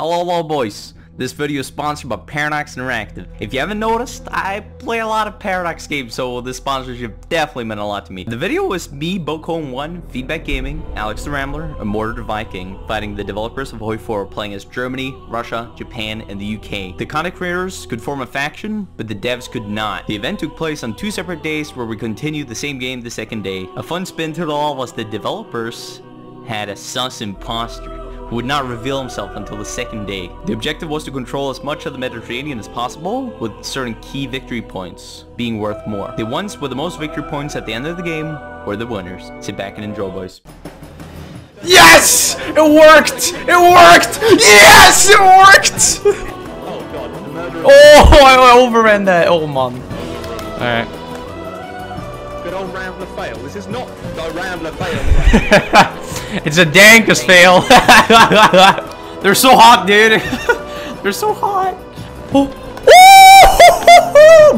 Hello, hello boys. This video is sponsored by Paradox Interactive. If you haven't noticed, I play a lot of Paradox games, so this sponsorship definitely meant a lot to me. The video was me, Bokoen1, Feedback Gaming, Alex the Rambler, and Mordred Viking, fighting the developers of Hoi 4 playing as Germany, Russia, Japan, and the UK. The content creators could form a faction, but the devs could not. The event took place on two separate days where we continued the same game the second day. A fun spin to it all was the developers had a sus imposter who would not reveal himself until the second day. The objective was to control as much of the Mediterranean as possible, with certain key victory points being worth more. The ones with the most victory points at the end of the game were the winners. Sit back and enjoy, boys. Yes! It worked! It worked! Yes! It worked! Oh god, the murderer. Oh, I overran that. Oh, man. Alright. Good old Rambler fail. This is not the Rambler fail. it's a dankus fail. They're so hot, dude. They're so hot. Oh.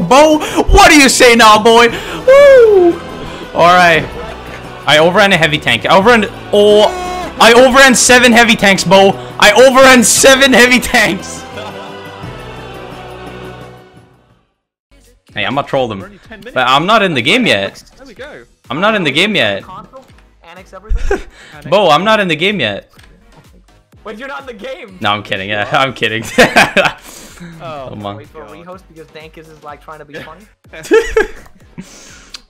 Bo, what do you say now, boy? Woo! All right. I overran a heavy tank. I overran. Oh, I overran seven heavy tanks, Bo. I overran seven heavy tanks. Hey, I'm gonna troll them, only 10 minutes. but I'm not in the game yet. There we go. I'm not in the game yet. Console? Annex everything? Bo, I'm not in the game yet. Wait, you're not in the game! No, I'm kidding. Yeah, I'm kidding. Oh, Come on. Wait for a rehost because Dankus is like trying to be funny?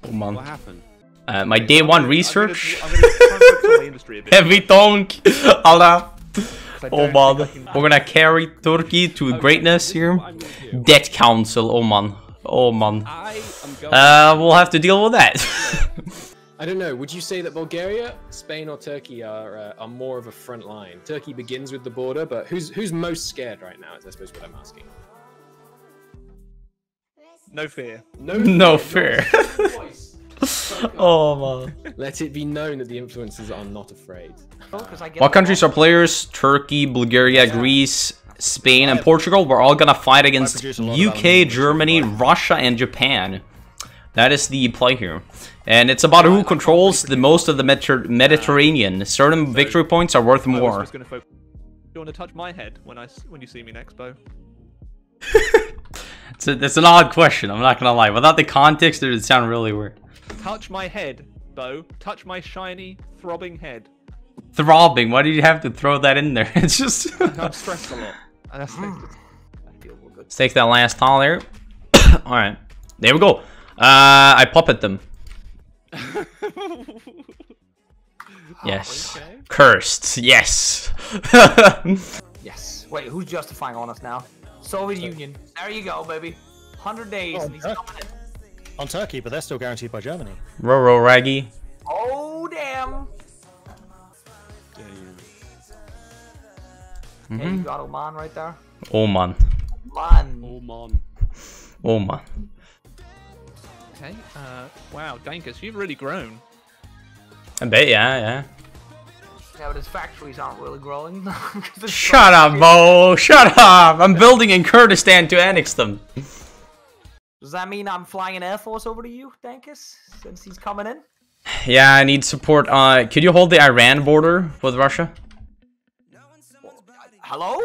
Oh man. What happened? Uh, my day one research. gonna, I'm gonna try and focus on the industry a bit. Heavy tonk. Allah. Oh don't man. think I can- We're gonna carry Turkey to greatness here. I'm gonna do. Debt council. Oh man. Oh man. I am going. Uh, we'll have to deal with that. I don't know. Would you say that Bulgaria, Spain, or Turkey are uh, are more of a front line? Turkey begins with the border, but who's who's most scared right now? Is I suppose what I'm asking. No fear. No, no fear. oh man. Let it be known that the influencers are not afraid. Oh, 'cause I get What countries are players? Turkey, Bulgaria, Greece, Spain, and Portugal. We're all gonna fight against produce a lot of UK, Germany, Russia, and Japan. That is the play here. And it's about who controls the most of the uh, Mediterranean. Certain victory points are worth more. just gonna focus. Do you want to touch my head when I when you see me next, Bo? It's, a, it's an odd question, I'm not gonna lie. Without the context, it would sound really weird. Touch my head, Bo. Touch my shiny, throbbing head. Throbbing, why did you have to throw that in there? It's just... I'm stressed a lot. And that's Hmm. I feel real good. Let's take that last tile there. Alright, there we go. Uh, I puppet them. Yes. Okay. Cursed, yes. Yes. Wait, who's justifying on us now? Soviet Union. There you go, baby. 100 days Oh, and he's coming in. On Turkey, but they're still guaranteed by Germany. Roro Raggy. Oh, Hey, you got Oman right there? Oman. man. Oman. Oh man. Oh man. Okay. Uh, wow, Dankus, you've really grown. A bit, yeah, yeah. Yeah, but his factories aren't really growing. Shut up, Bo! Shut up! I'm building in Kurdistan to annex them. Does that mean I'm flying an Air Force over to you, Dankus? Since he's coming in? Yeah, I need support. Uh, could you hold the Iran border with Russia? Hello?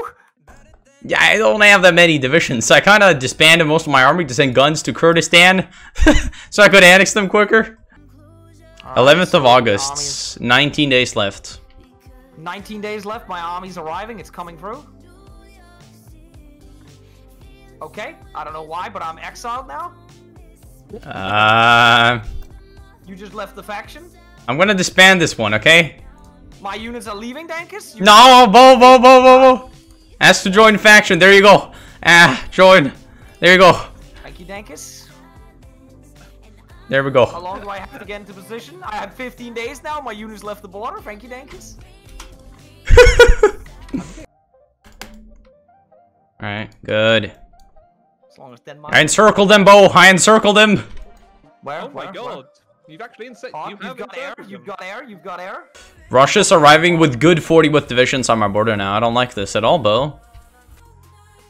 Yeah, I don't have that many divisions, so I kind of disbanded most of my army to send guns to Kurdistan, so I could annex them quicker. 11th of August, 19 days left. 19 days left. My army's arriving. It's coming through. Okay. I don't know why, but I'm exiled now. Uh, You just left the faction. I'm gonna disband this one, okay? My units are leaving, Dankus. No, Bo, Bo, Bo, Bo, Bo. Ask to join faction. There you go. Ah, join. There you go. Thank you, Dankus. There we go. How long do I have to get into position? I have 15 days now. My units left the border. Thank you, Dankus. Alright, good. As long as Denmark. I encircled them, Bo. I encircled them. Where? Oh my Where? god. Where? You've actually inset. Oh, you you've got air. You've got air. You've got air. Russia's arriving with good 40 with divisions on my border now. I don't like this at all, Bo.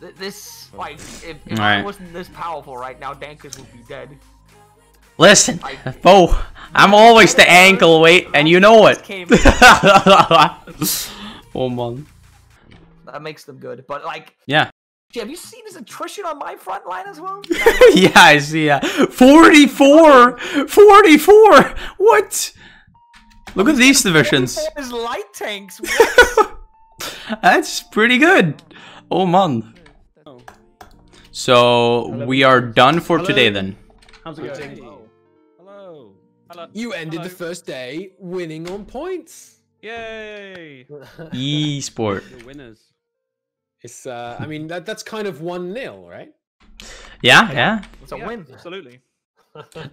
Th- This, like, if, if I wasn't this powerful right now, Dankus would be dead. Listen, Bo, I'm always the ankle weight, and you know it. Came- oh man. That makes them good. But like, Yeah. Gee, have you seen his attrition on my front line as well? yeah, I see. Yeah. 44! 44! What? Look at these divisions. His light tanks. That's pretty good. Oh man. So we are done for today then. How's it going? Hello. Hello. You ended the first day winning on points. Yay! E-sport. The winners. It's uh, I mean that that's kind of one nil, right? Yeah, yeah. It's a Yeah, win. Absolutely.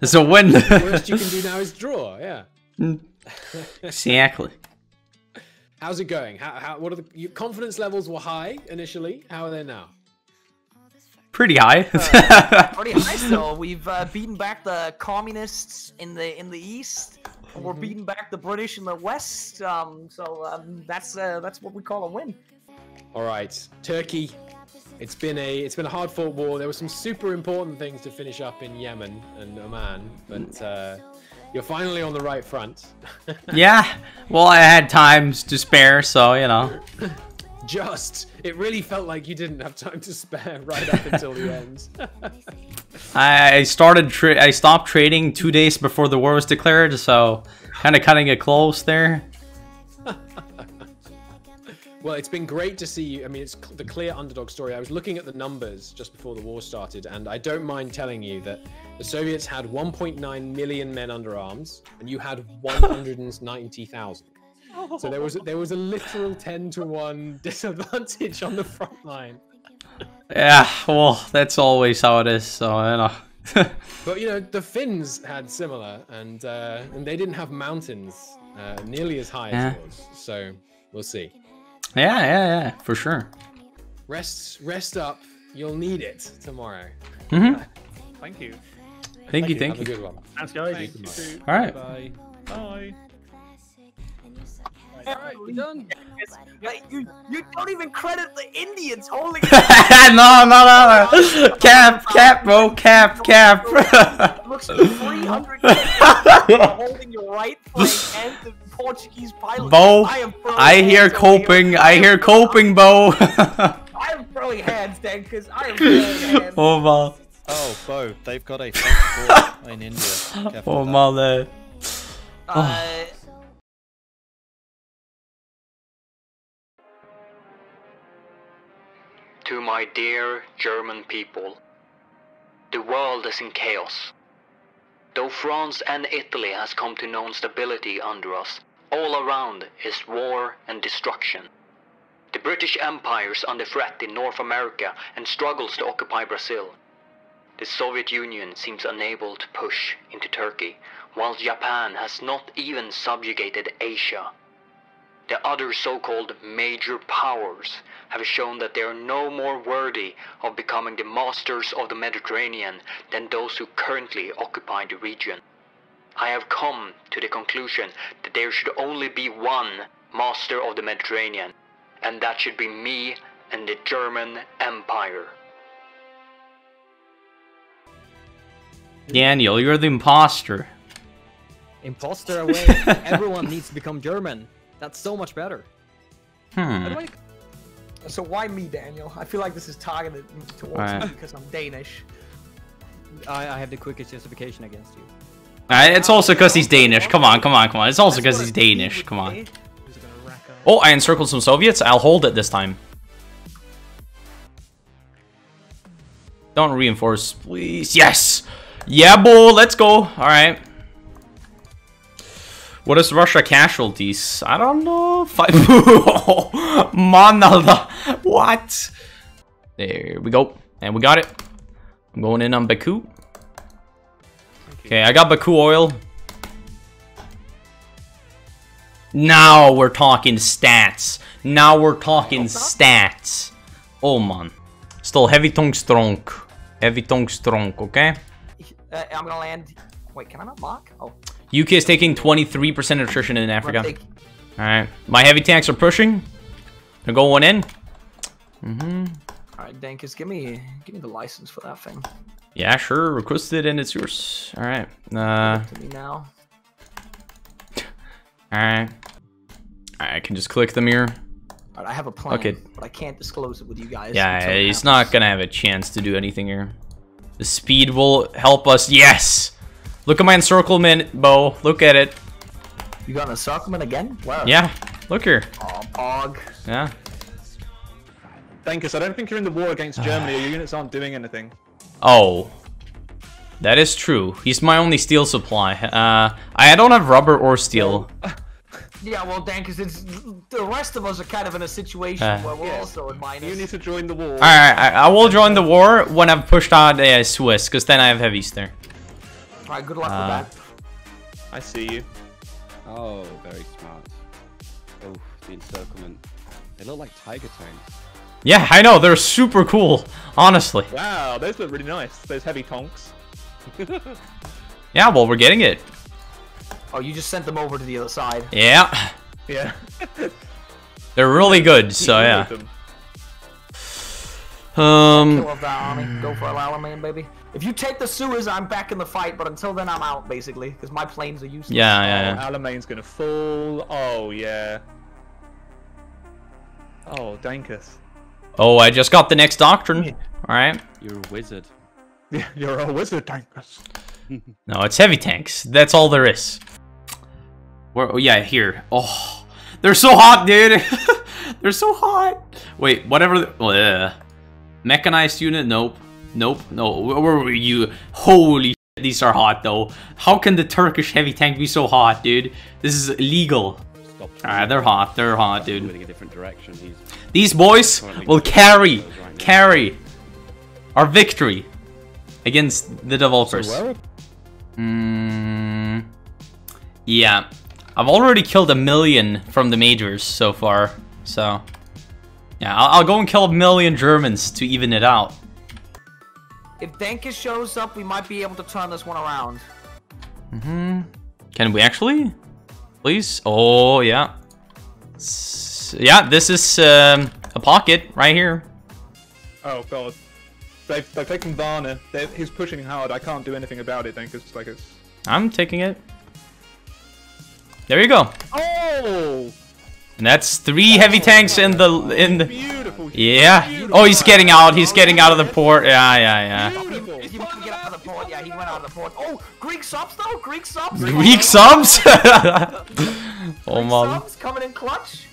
It's a win. the Worst you can do now is draw. Yeah. exactly. How's it going? How, how what are the your confidence levels were high initially? How are they now? Pretty high. Pretty high still. We've uh, beaten back the communists in the in the east. and We're beating back the British in the west. Um, so um, that's uh, that's what we call a win. All right, Turkey. It's been a it's been a hard fought war. There were some super important things to finish up in Yemen and Oman, but uh, you're finally on the right front. yeah. Well, I had times to spare, so you know. Just, it really felt like you didn't have time to spare right up until the end. I I started. I stopped trading two days before the war was declared, so kind of cutting it close there. Well, it's been great to see you. I mean, it's cl- the clear underdog story. I was looking at the numbers just before the war started, and I don't mind telling you that the Soviets had 1.9 million men under arms, and you had 190,000. So there was there was a literal 10 to one disadvantage on the front line. Yeah. Well, that's always how it is. So you know. But you know, the Finns had similar, and uh, and they didn't have mountains uh, nearly as high Yeah. as yours. So we'll see. Yeah, yeah, yeah, for sure. Rest rest up. You'll need it tomorrow. hmm Thank you. Thank you, Have thank a you. good one. Thanks, guys. Thank you too. All right. Bye. Bye. Alright, we done. You you don't even credit the Indians. Holy. no, no, no, no. Cap, cap, bro, cap, cap. looks like 300 holding your right flank and the Portuguese pilot. Bo, I am I hear hands over here. coping. I hear coping, Bo. I am throwing hands, Dan, because I am throwing hands. oh man, Oh, Bo, they've got a French in India. Careful oh with man. Uh, To my dear German people, the world is in chaos. Though France and Italy has come to known stability under us, all around is war and destruction. The British Empire is under threat in North America and struggles to occupy Brazil. The Soviet Union seems unable to push into Turkey, while Japan has not even subjugated Asia. The other so-called major powers have shown that they are no more worthy of becoming the masters of the Mediterranean than those who currently occupy the region. I have come to the conclusion that there should only be one master of the Mediterranean, and that should be me and the German Empire. Daniel, you're the imposter. Imposter away. Everyone needs to become German. That's so much better. Hmm. do I- so why me, Daniel? I feel like this is targeted towards Alright. me because I'm Danish. I, I have the quickest justification against you. Uh, it's also because he's Danish. Come on, come on, come on. It's also because he's Danish. Come on. Oh, I encircled some Soviets. I'll hold it this time. Don't reinforce, please. Yes! Yeah, boy, let's go. Alright. What is Russia casualties? I don't know. Five. Manalda. What? There we go. And we got it. I'm going in on Baku. Okay, I got Baku oil. Now we're talking stats. Now we're talking stats. Oh man. Still heavy tongue strong. Heavy tongue strong, okay? Uh, I'm gonna land. Wait, can I not mark? Oh, UK is taking 23% attrition in Africa. Alright. My heavy tanks are pushing. They're going in. Mm-hmm. All right, Dankus, give me give me the license for that thing. Yeah, sure. Requested and it's yours. Alright. Uh, To me now. alright. I can just click them here. Alright, I have a plan, Okay. but I can't disclose it with you guys. Yeah, he's not gonna have a chance to do anything here. The speed will help us. Yes! Look at my encirclement, Bo. Look at it. You got an encirclement again? Where? Yeah, look here. Oh, Pog. Yeah. Dankus, I don't think you're in the war against Germany. Your units aren't doing anything. Oh. That is true. He's my only steel supply. Uh, I don't have rubber or steel. Yeah, well, Dan, because it's the rest of us are kind of in a situation Uh, where we're Yes. also in minus. You need to join the war. Alright, I, I will join the war when I've pushed out uh, Swiss, because then I have heavies there. Alright, good luck Uh, with that. I see you. Oh, very smart. Oh, the encirclement. They look like tiger tanks. Yeah, I know, they're super cool, honestly. Wow, those look really nice. Those heavy tonks. Yeah, well, we're getting it. Oh, you just sent them over to the other side. Yeah, Yeah. they're really good, so yeah. Um, Kill off that army. Go for Alamein, baby. If you take the sewers, I'm back in the fight, but until then, I'm out, basically, because my planes are useless. yeah, oh, yeah, yeah. Oh, Alamein's gonna fall. Oh yeah. Oh, Dankus. Oh, I just got the next doctrine. Alright. You're a wizard. Yeah, you're a wizard, Dankus. No, it's heavy tanks. That's all there is. Where, oh, yeah, here. Oh, they're so hot, dude. they're so hot. Wait, whatever. The, oh, yeah. Mechanized unit? Nope. Nope. No. Where were you? Holy shit, these are hot, though. How can the Turkish heavy tank be so hot, dude? This is illegal. Alright, they're hot. They're hot, dude. A different direction. He's These boys will carry, carry our victory against the developers. Where? Mm, yeah, I've already killed a million from the majors so far. So, yeah, I'll, I'll go and kill a million Germans to even it out. If Dankus shows up, we might be able to turn this one around. Hmm. Can we actually? Please? Oh, yeah. S- yeah, this is um, a pocket right here. Oh god. They've, they've taken Varna. They're, he's pushing hard. I can't do anything about it, Dankus. Like it's. I'm taking it. There you go. Oh! And that's three heavy tanks in the in the. Beautiful. Yeah. Oh, he's getting out. He's getting out of the port. Yeah, yeah, yeah. Beautiful. He wants to get out of the port. Yeah, he went out of the port. Oh, Greek subs though. Greek subs. Greek subs. oh Greek man. subs coming in clutch.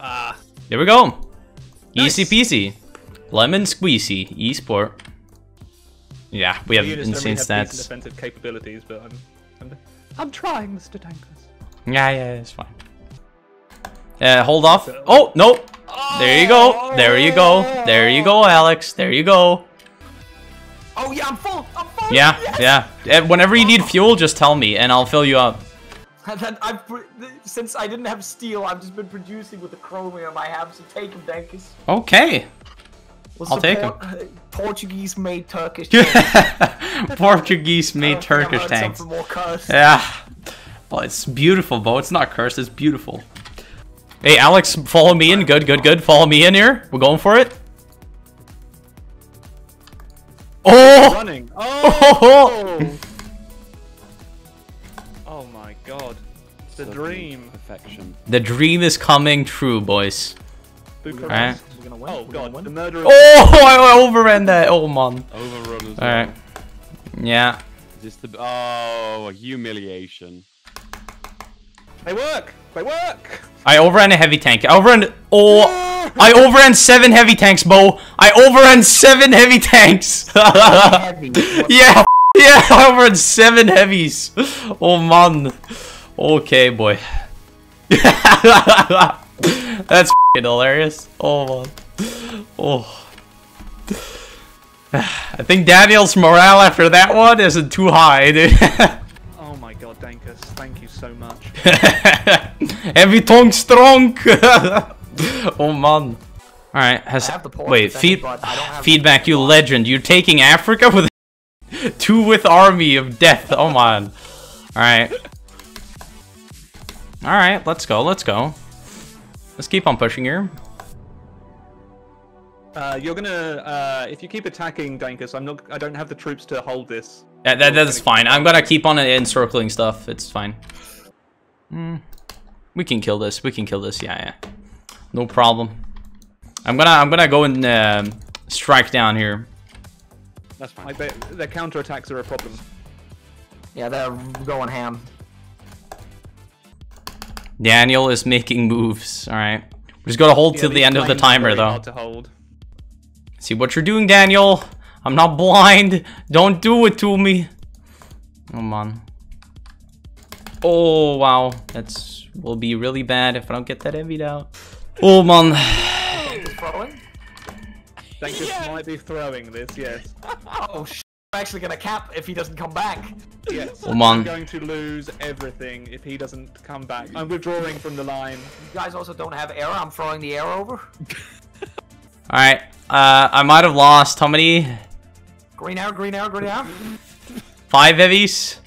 Ah. Here we go. Easy peasy. Lemon squeezy. Esport. Yeah, we have The units don't insane have stats. defensive capabilities, but I'm, I'm, I'm trying, Mr. Dankus. Yeah, yeah, it's fine. Uh, hold off. Oh, no. There you go. There you go. There you go, Alex. There you go. Oh yeah, I'm full. I'm full. Yeah, yes! yeah. Whenever you need fuel, just tell me and I'll fill you up. And then I've since I didn't have steel, I've just been producing with the chromium I have. So take them, Dankus. Okay. We'll I'll take uh, Portuguese made Turkish. Portuguese made think I've Turkish tanks. more cursed. Yeah. Well, it's beautiful, Bo. It's not cursed. It's beautiful. Hey, Alex, follow me in. Good, good, good. Follow me in here. We're going for it. Oh! Running. Oh! Oh! my god. The Southern dream. Perfection. The dream is coming true, boys. Alright. We're gonna win. Oh god, the murderer. Oh! I overran that. Oh, man. Overrun as Alright. well. Yeah. Is this the oh humiliation? They work! They work! I overran a heavy tank. I overran. Oh! I overran seven heavy tanks, Bo. I overran seven heavy tanks. Heavy. Yeah, yeah, I overran seven heavies. Oh man. Okay, boy. That's hilarious. Oh man. Oh. I think Daniel's morale after that one isn't too high, dude. My Dankus, thank you so much. Heavy tongue strong. oh man. All right. Has have the port wait feed but I don't have feedback? You legend. You're taking Africa with two with army of death. Oh man. All right. All right. Let's go. Let's go. Let's keep on pushing here. Uh, you're gonna, uh, if you keep attacking Dankus, I'm not, I don't have the troops to hold this. That, that that's fine. I'm gonna keep on encircling stuff. It's fine. Hmm. We can kill this. We can kill this. Yeah, yeah. No problem. I'm gonna I'm gonna go and um strike down here. That's fine. I bet their counterattacks are a problem. Yeah, they're going ham. Daniel is making moves. All right. We're just gonna hold Yeah, till the end of the lanes are timer very though. Hard to hold. See what you're doing, Daniel. I'm not blind. Don't do it to me. Come on. Oh wow, that's will be really bad if I don't get that envied out. Oh man. Throwing? Dankus might be throwing this, yes. Oh, sh I'm actually gonna cap if he doesn't come back. Yes. Oh, man. I'm going to lose everything if he doesn't come back. I'm withdrawing from the line. You guys also don't have arrow. I'm throwing the arrow over. All right. Uh, I might have lost how many? Green arrow, green arrow, green arrow. Five heavies.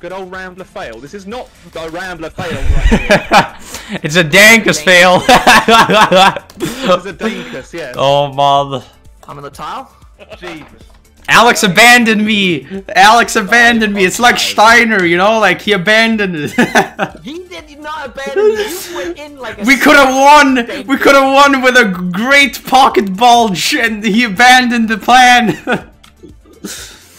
Good old Rambler fail. This is not a Rambler fail right here. it's a Dankus fail. This is a Dankus, yes. oh man. I'm in the tile. Jesus. Alex abandoned me. Alex abandoned me. It's like Steiner, you know, like he abandoned it. He did not abandon you. Went in like a we could have won. We could have won with a great pocket bulge, and he abandoned the plan.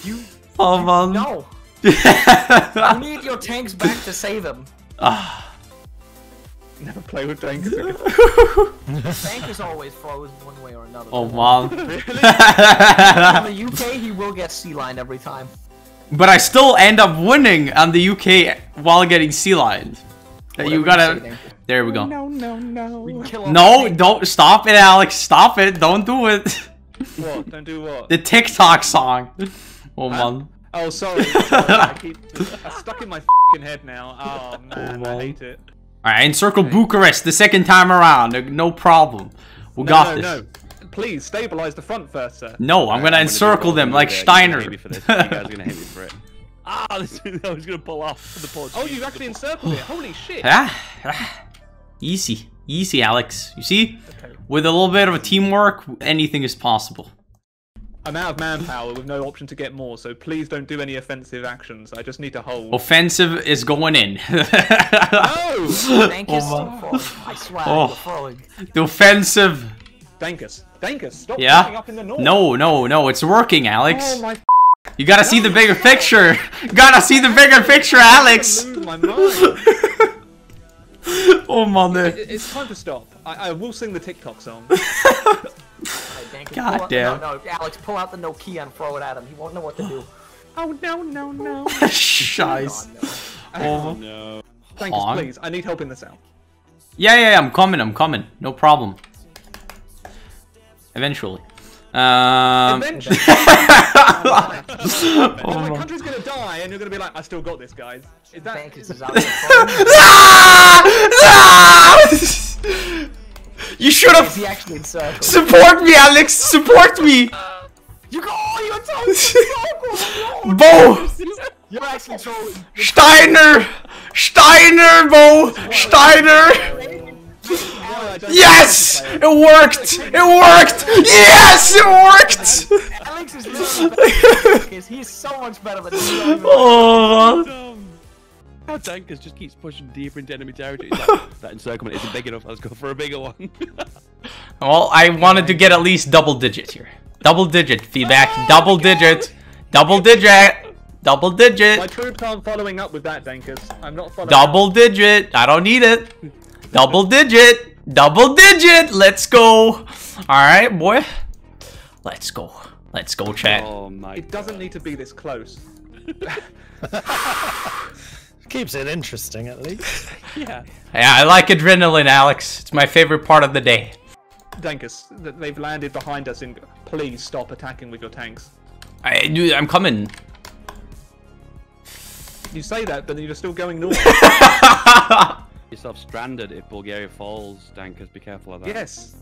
You oh man. no. You need your tanks back to save him. Ah. Never play with Dankus again. Tank is always frozen one way or another. oh man. In the UK, he will get sea line every time. but I still end up winning on the UK while getting sea lined. Whatever You you gotta. say, Dankus. There we go. No, no, no. We kill off No, don't stop it, Alex. Stop it. Don't do it. What? Don't do what? The TikTok song. Oh man. Oh, sorry. sorry. I keep. I'm stuck in my fing head now. Oh man, I oh, hate it. Alright, encircle Bucharest the second time around. No- No problem. We No, got no, this. no. Please stabilize the front first, sir. No, I'm gonna I'm encircle do them like Steiner. do. You're gonna hate me for this. You guys are gonna hate me for it. Ah, this is, I was gonna pull off the pod. Oh, you actually encircled it. Holy shit. ah, ah. Easy. Easy, Alex. You see? With a little bit of a teamwork, anything is possible. I'm out of manpower with no option to get more, so please don't do any offensive actions. I just need to hold. Offensive is going in. No! Tank is Oh, still throwing. I swear, Oh. you're throwing. the offensive. Dankus. Dankus, stop Yeah? up in the north. No, no, no. It's working, Alex. Oh my You gotta see the bigger picture. gotta see the bigger picture, Alex. lose my mind. Oh man. It- It's time to stop. I, I will sing the TikTok song. Alright, God pull out- damn. No, no, Alex, pull out the Nokia and throw it at him. He won't know what to do. oh no, no, no. Shice. God, no. Oh. No. Dankus, Hon. please. I need help in this out. Yeah, yeah, yeah, I'm coming, I'm coming. No problem. Eventually. Um, Eventually. oh, my my- country's gonna die, and you're gonna be like, I still got this, guys. Is that? Dankus is out there throwing. Ah! Ah! You should have he actually encircled? support me, Alex. Support me, You go! Oh, you're totally Bo. You're actually trolling. Steiner, Steiner, Bo, Steiner. Yes, it worked. It worked. Yes, it worked. Alex is literally better than He's so much better than. Oh, man. Dumb. How Dankus just keeps pushing deeper into enemy territory. Like, that encirclement isn't big enough. Let's go for a bigger one. Well, I wanted to get at least double digit here. Double digit feedback. Oh double digit. Double digit. Double digit. My troops aren't following up with that, Dankus. I'm not following. Double digit. I don't need it. Double digit. Double digit. Let's go. All right, boy. Let's go. Let's go, chat. oh my. It doesn't need to be this close. Keeps it interesting at least. Yeah. Yeah, I like adrenaline, Alex. It's my favorite part of the day. Dankus, th- they've landed behind us, and please stop attacking with your tanks. I, dude, I'm coming. You say that, but you're still going north. Yourself stranded if Bulgaria falls, Dankus. Be careful of that. yes.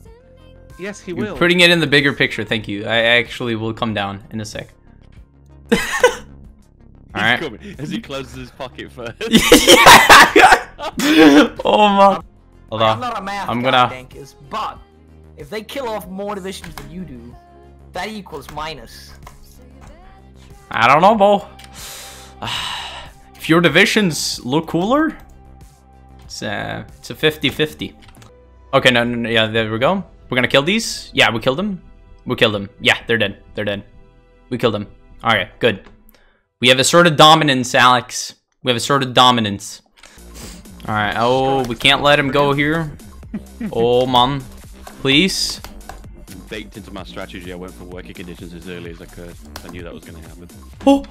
Yes, he You're will. putting it in the bigger picture. Thank you. I actually will come down in a sec. All He's right. coming as he closes his pocket first. oh man. Hold I'm on. not a math I'm guy, gonna- Dankus, but if they kill off more divisions than you do, that equals minus. I don't know, Bo. If your divisions look cooler, it's uh, it's a 50-50. Okay, no, no, no, yeah, there we go. We're gonna kill these. Yeah, we killed them. We killed them. Yeah, they're dead. They're dead. We killed them. Alright, good. We have asserted dominance, Alex. We have asserted dominance. Alright, oh, we can't let him go here. Oh, mom. Please. Baked into my strategy, I went for working conditions as early as I could. I knew that was going to happen. Oh.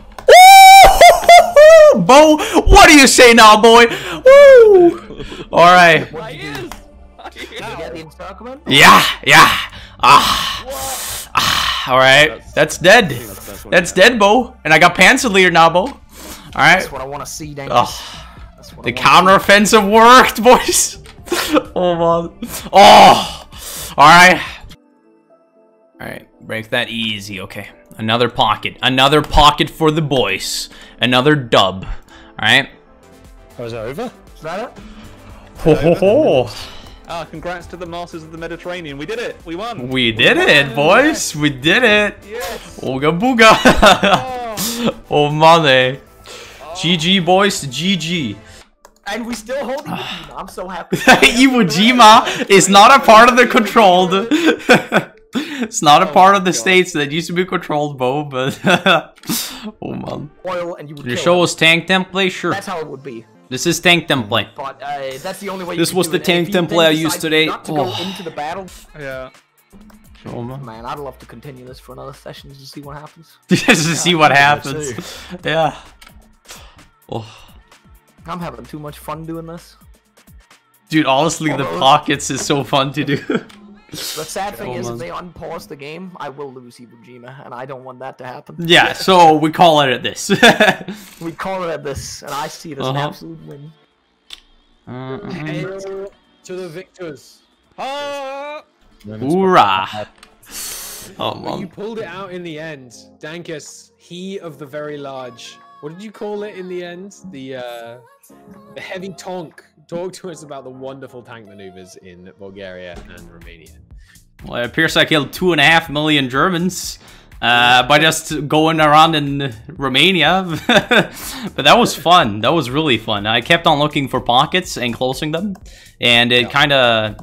Ooh, Bo, what do you say now, boy? Woo! Alright. Did you get the encirclement? Yeah, yeah. Ah. ah Alright. That's dead. That's dead, Bo. And I got Panzerlehr now, Bo. Alright. That's what I want to see, Dank. Oh, That's what the I wanna counteroffensive worked, boys. oh, man. Oh. Alright. Alright. Break that easy. Okay. Another pocket. Another pocket for the boys. Another dub. Alright. Was oh, it over? Is that it? Ho ho ho. Ah, congrats to the Masters of the Mediterranean. We did it. We won. We did it, boys. We did it. Yes. Ooga booga. oh, money. GG, boys. GG. And we still hold Iwo Jima. I'm so happy. Iwo Jima is not a part of the controlled. it's not a part of the states that used to be controlled, Bo, but... oh, man. Oil and you would Can you show them. us tank template? Sure. That's how it would be. This is tank template. But uh, that's the only way. This you was the tank And template I used today. Not to Oh. go into the battle. Yeah. Oh, man. Man, I'd love to continue this for another session to see what happens. Just to see what happens. Yeah. Oh. I'm having too much fun doing this. Dude, honestly, the pockets is so fun to do. The sad thing is, if they unpause the game, I will lose Iwo Jima, and I don't want that to happen. yeah, so we call it at this. We call it at this, and I see it as Uh-huh. absolute win. Head to the victors. Ah! Hoorah. Oh, But you pulled it out in the end. Dankus, he of the very large. What did you call it in the end? The uh, the heavy tonk. Talk to us about the wonderful tank maneuvers in Bulgaria and Romania. Well, it appears I killed two and a half million Germans uh, by just going around in Romania. but that was fun. That was really fun. I kept on looking for pockets and closing them. And it kind of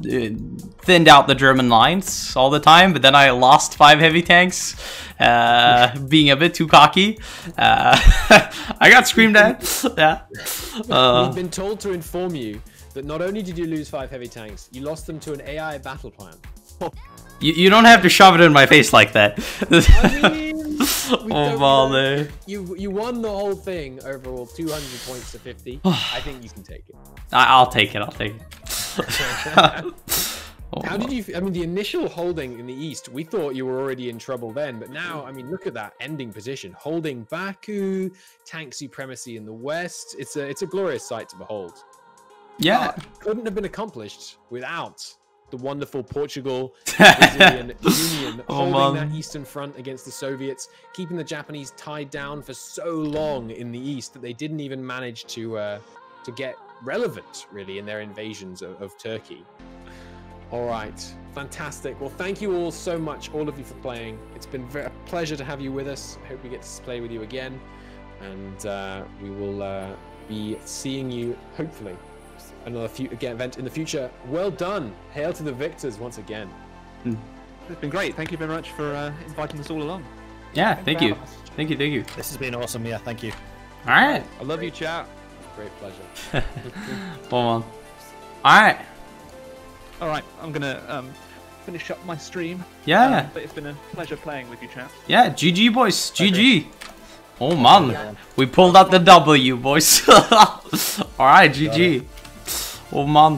thinned out the German lines all the time. But then I lost five heavy tanks, uh, being a bit too cocky. Uh, I got screamed at. Yeah. Uh, We've been told to inform you that not only did you lose five heavy tanks, you lost them to an AI battle plan. you, you don't have to shove it in my face like that. I mean, oh, don't- You you won the whole thing overall, 200 points to 50. I think you can take it. I- I'll take it. I'll take it. Oh, How did you? I mean, the initial holding in the east, we thought you were already in trouble then, but now, I mean, look at that ending position, holding Baku, tank supremacy in the west. It's a it's a glorious sight to behold. Yeah. Couldn't have been accomplished without the wonderful Portugal Brazilian Union Oh, holding man. that eastern front against the Soviets, keeping the Japanese tied down for so long in the east that they didn't even manage to uh, to get relevant really in their invasions of, of Turkey. All right, fantastic. Well, thank you all so much, all of you, for playing. It's been a pleasure to have you with us. I hope we get to play with you again, and uh, we will uh, be seeing you hopefully another fu- again, event in the future. Well done. Hail to the victors once again. It's been great. Thank you very much for uh, inviting us all along. Yeah, thank you. Thank you, thank you. This has been awesome. Yeah, thank you. All right. I love you, chat. Great pleasure. Hold on. All right. All right, I'm gonna um, finish up my stream. Yeah. Um, but it's been a pleasure playing with you, chat. Yeah, GG, boys. GG. Oh, man. We pulled out the W, boys. All right, GG. Oh, man.